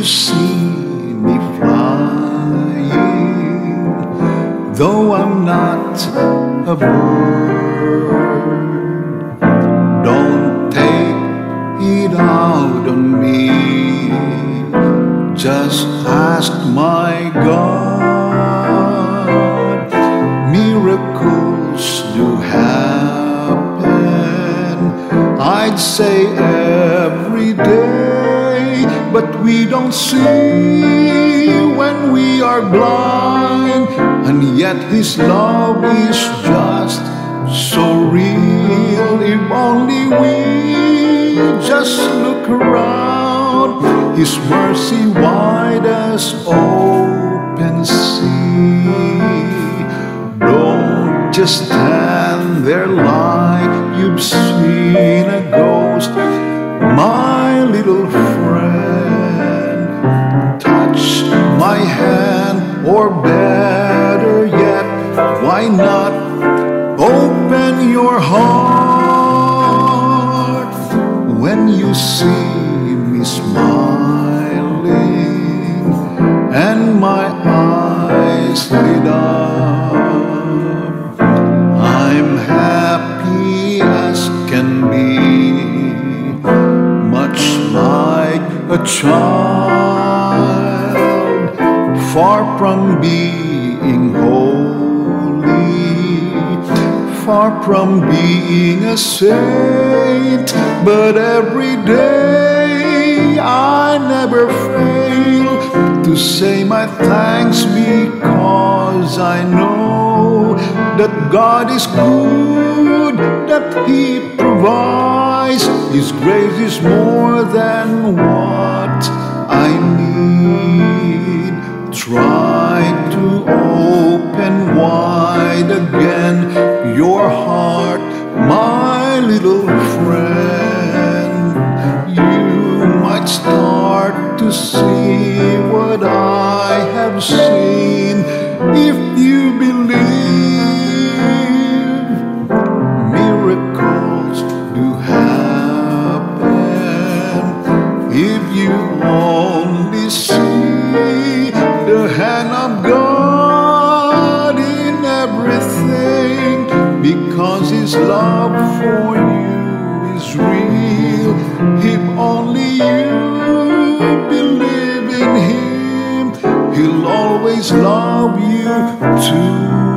you see me flying, though I'm not a bird, don't take it out on me. Just ask my God. Miracles do happen. I'd say every day, but we don't see when we are blind. And yet His love is just so real. If only we just look around, His mercy wide as open sea. Don't just stand there like you've seen a ghost, my little friend. When you see me smiling and my eyes lit up? I'm happy as can be, much like a child, far from being holy, far from being a saint, but every day I never fail to say my thanks because I know that God is good, that He provides. His grace is more than what I need. Heart, my little friend. You might start to see what I have seen if you believe miracles do happen if you only see the hand of God his love for you is real. If only you believe in him he'll always love you too